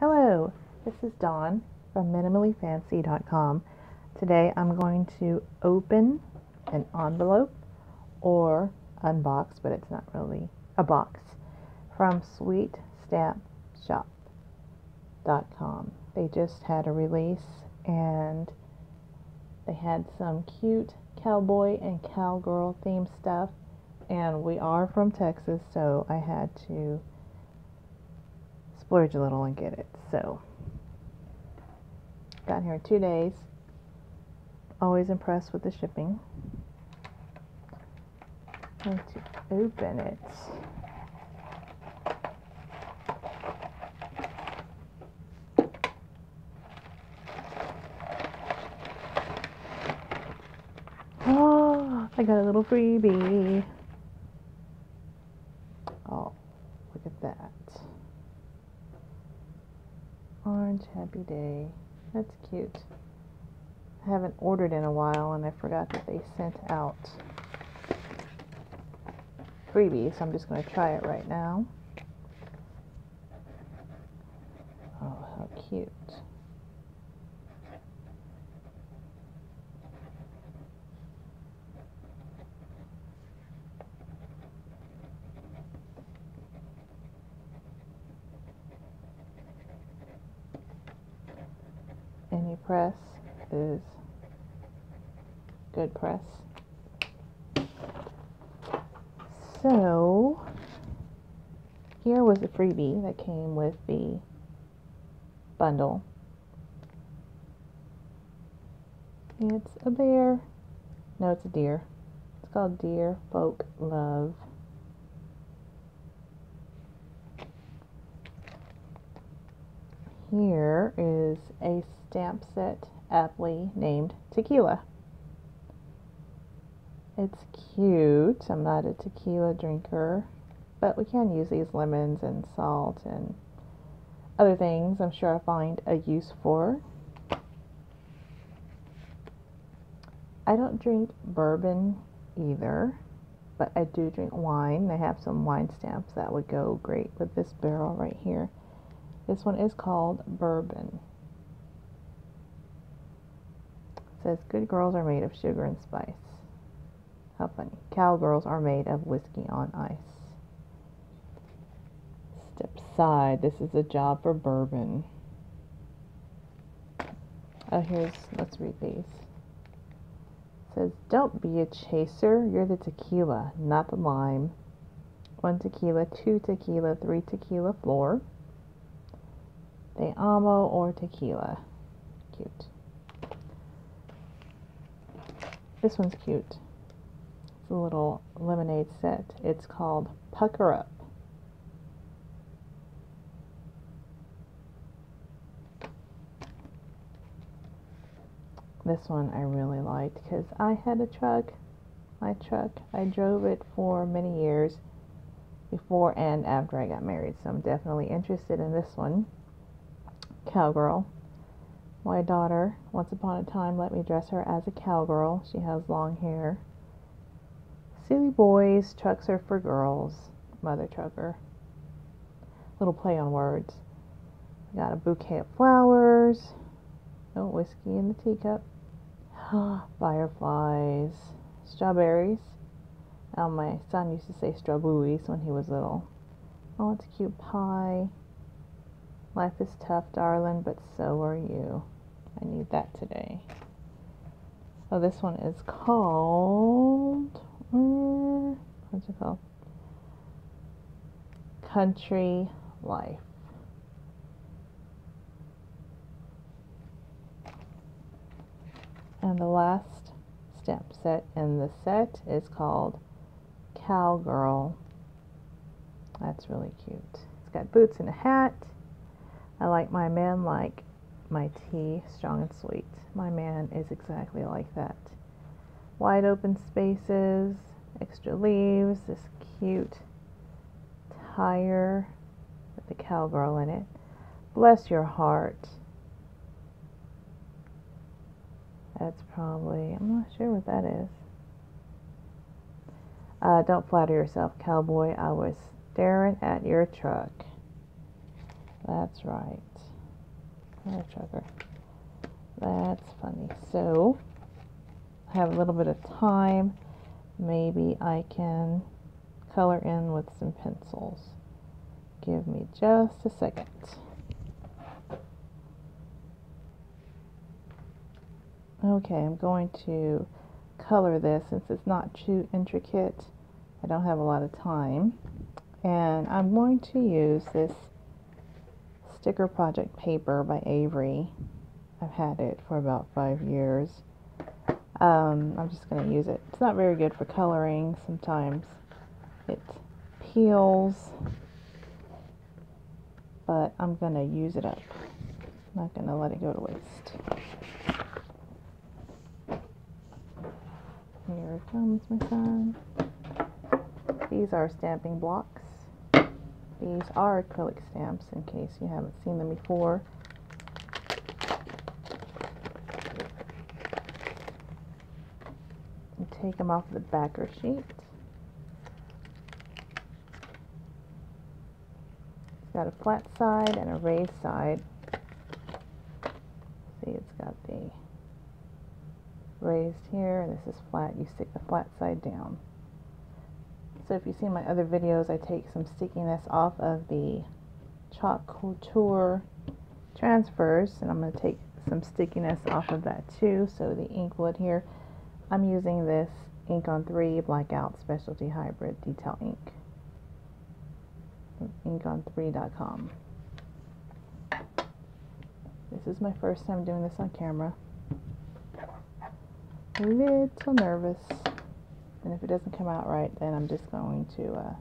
Hello, this is Dawn from minimallyfancy.com. Today I'm going to open an envelope or unbox, but it's not really a box, from sweetstampshop.com. They just had a release and they had some cute cowboy and cowgirl themed stuff. And we are from Texas, so I had to splurge a little and get it. So, got here in two days. Always impressed with the shipping. Going to open it. Oh, I got a little freebie. Oh, look at that. That's cute. I haven't ordered in a while and I forgot that they sent out freebies, so I'm just going to try it right now. Oh, how cute. Any press is good press. So, here was a freebie that came with the bundle. It's a bear. No, it's a deer. It's called Deer Folk Love. Here is a stamp set aptly named Tequila. It's cute. I'm not a tequila drinker, but we can use these lemons and salt and other things I'm sure I'll find a use for. I don't drink bourbon either, but I do drink wine. I have some wine stamps that would go great with this barrel right here. This one is called Bourbon. It says good girls are made of sugar and spice. How funny. Cowgirls are made of whiskey on ice. Step side. This is a job for bourbon. Oh, here's, let's read these. Says, don't be a chaser. You're the tequila, not the lime. One tequila, two tequila, three tequila floor. Te amo or tequila. Cute. This one's cute. It's a little lemonade set. It's called Pucker Up. This one I really liked because I had a truck. My truck. I drove it for many years before and after I got married, so I'm definitely interested in this one. Cowgirl. My daughter, once upon a time, let me dress her as a cowgirl. She has long hair. Silly boys, trucks are for girls. Mother trucker. Little play on words. Got a bouquet of flowers. No whiskey in the teacup. Fireflies. Strawberries. Now, my son used to say strawberries when he was little. Oh, it's a cute pie. Life is tough, darling, but so are you. I need that today. Oh, this one is called. Uh, what's it called? Country Life. And the last stamp set in the set is called Cowgirl. That's really cute. It's got boots and a hat. I like my man like my tea strong and sweet. My man is exactly like that. Wide open spaces, extra leaves, this cute tire with the cowgirl in it. Bless your heart. That's probably, I'm not sure what that is. Uh, don't flatter yourself, cowboy. I was staring at your truck. That's right. Trucker. That's funny. So, I have a little bit of time. Maybe I can color in with some pencils. Give me just a second. Okay, I'm going to color this since it's not too intricate. I don't have a lot of time. And I'm going to use this sticker project paper by Avery. I've had it for about five years. Um, I'm just going to use it. It's not very good for coloring. Sometimes it peels, but I'm going to use it up. I'm not going to let it go to waste. Here it comes my son. These are stamping blocks. These are acrylic stamps in case you haven't seen them before. You take them off the backer sheet. It's got a flat side and a raised side. See, it's got the raised here and this is flat. You stick the flat side down. So if you see my other videos, I take some stickiness off of the Chalk Couture transfers, and I'm going to take some stickiness off of that too, so the ink will adhere. I'm using this Ink on 3 Blackout Specialty Hybrid Detail Ink. Inkon3.com. This is my first time doing this on camera. A little nervous. And if it doesn't come out right, then I'm just going to uh,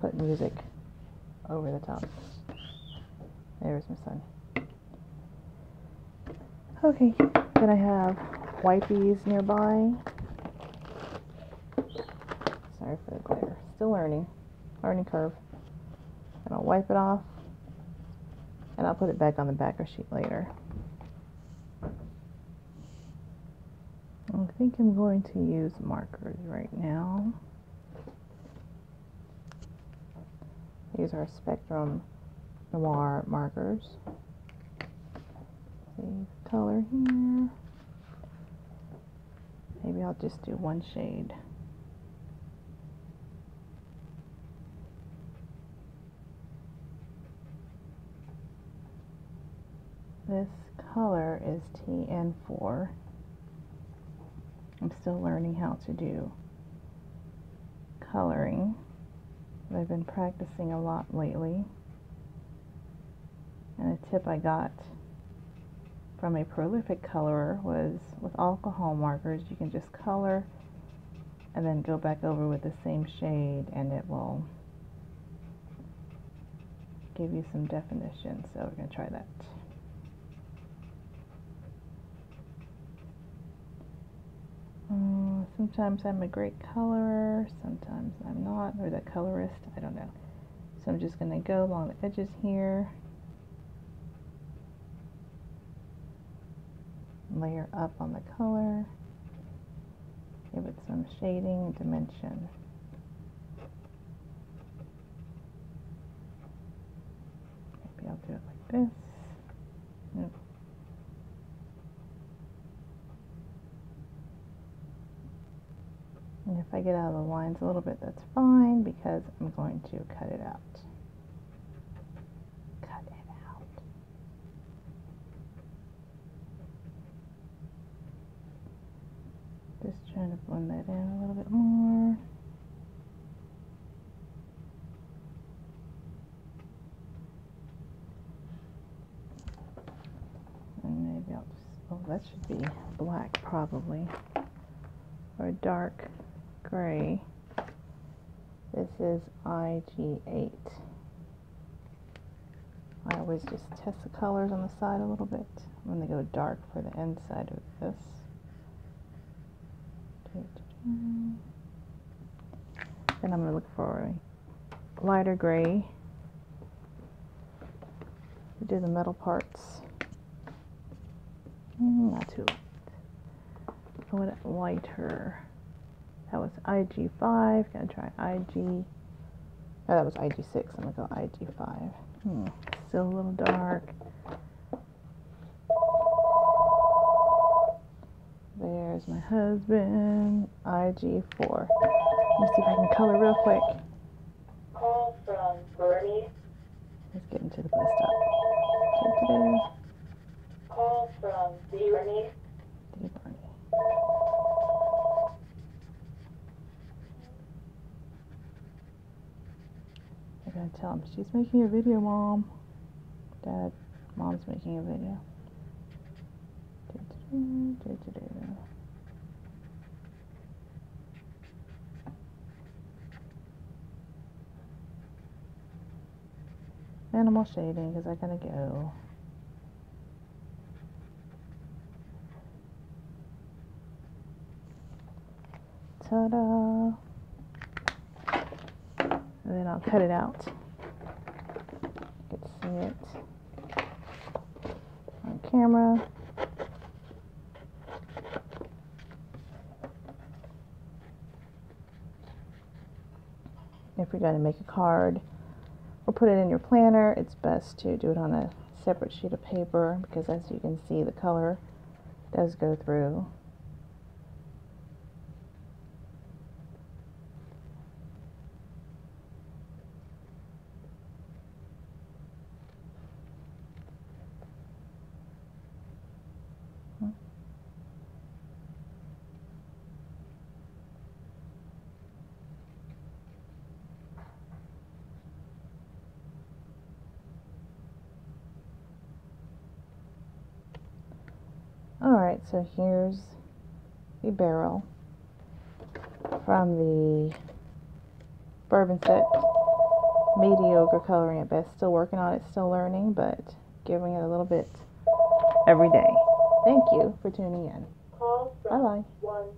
put music over the top. There's my son. Okay, then I have wipies nearby. Sorry for the glare. Still learning. Learning curve. And I'll wipe it off. And I'll put it back on the backer sheet later. I think I'm going to use markers right now. These are Spectrum Noir markers. See color here. Maybe I'll just do one shade. This color is TN4. I'm still learning how to do coloring. But I've been practicing a lot lately. And a tip I got from a prolific colorer was with alcohol markers, you can just color and then go back over with the same shade and it will give you some definition. So we're going to try that. Uh, sometimes I'm a great colorer, sometimes I'm not, or the colorist, I don't know. So I'm just going to go along the edges here. Layer up on the color. Give it some shading and dimension. Maybe I'll do it like this. Nope. And if I get out of the lines a little bit, that's fine because I'm going to cut it out. Cut it out. Just trying to blend that in a little bit more. And maybe I'll just, oh, that should be black probably, or dark gray. This is IG8. I always just test the colors on the side a little bit. I'm going to go dark for the inside of this. Then I'm going to look for a lighter gray to do the metal parts. Mm, not too light. I want it lighter. That was IG5. Gonna try IG. That was IG6. I'm gonna go IG5. Hmm. Still a little dark. There's my husband. IG4. Let me see if I can color real quick. Call from Bernie. Let's get into the tell him she's making a video, mom. Dad, mom's making a video. Animal shading, because I gotta go. Ta-da! And then I'll cut it out. See it on camera. If you're going to make a card or put it in your planner, it's best to do it on a separate sheet of paper because as you can see the color does go through. So here's the barrel from the bourbon set. Mediocre coloring at best. Still working on it, still learning, but giving it a little bit every day. Thank you for tuning in. Bye bye.